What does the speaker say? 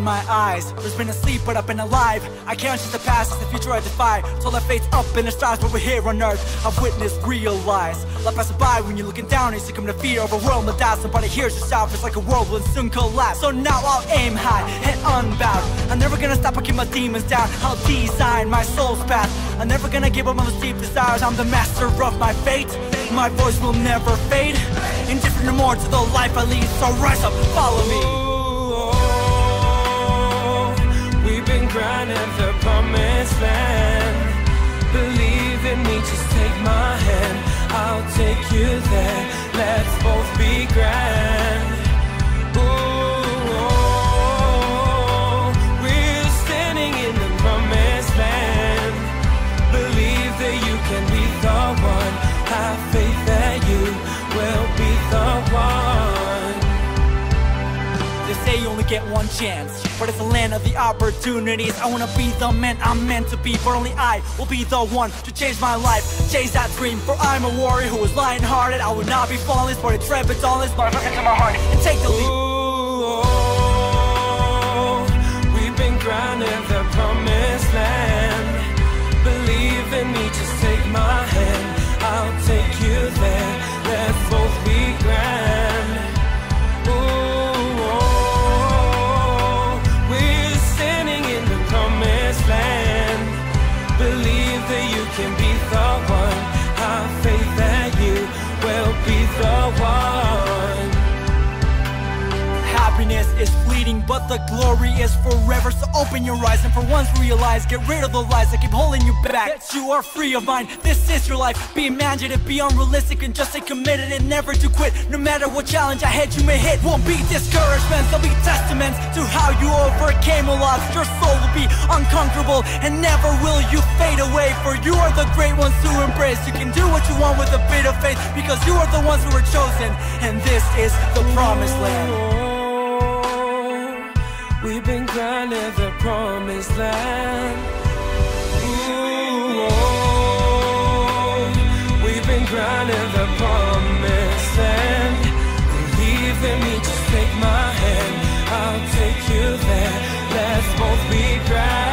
Open my eyes. There's been a sleep, but I've been alive. I can't change the past, it's the future I defy. Till the fate's up in the stars, but we're here on earth. I've witnessed real lies. Life passes by when you're looking down, and you succumb to fear, overwhelmed with doubt. Somebody hears yourself, it's like a world will soon collapse. So now I'll aim high and unbound. I'm never gonna stop, I keep my demons down. I'll design my soul's path. I'm never gonna give up on those deep desires. I'm the master of my fate. My voice will never fade. Indifferent no more to the life I lead. So rise up, follow me. Been grinding the promised land. Believe in me, just take my hand. I'll take you there. Get one chance, but it's the land of the opportunities. I wanna be the man I'm meant to be, but only I will be the one to change my life, chase that dream. For I'm a warrior who is lion-hearted. I will not be flawless, but it's red, but dauntless. Motherfucker to my heart and take the lead. Ooh, we've been grounded the promised be the but the glory is forever. So open your eyes and for once realize, get rid of the lies that keep holding you back. That you are free of mind. This is your life. Be imaginative, be unrealistic, and just stay committed and never to quit. No matter what challenge ahead you may hit, won't be discouragements. They'll be testaments to how you overcame a loss. Your soul will be uncomfortable, and never will you fade away. For you are the great ones to embrace. You can do what you want with a bit of faith, because you are the ones who were chosen, and this is the promised land. We've been grinding the promised land. Ooh, oh, we've been grinding the promised land. Believe in me, just take my hand. I'll take you there. Let's both be grand.